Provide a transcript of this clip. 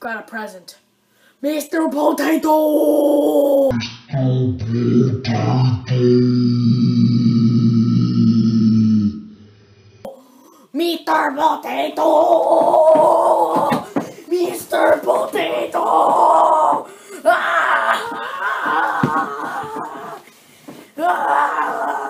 got a present. Mr. Potato! Mr. Potato! Mr. Potato! Mr. Potato! Ah! Ah!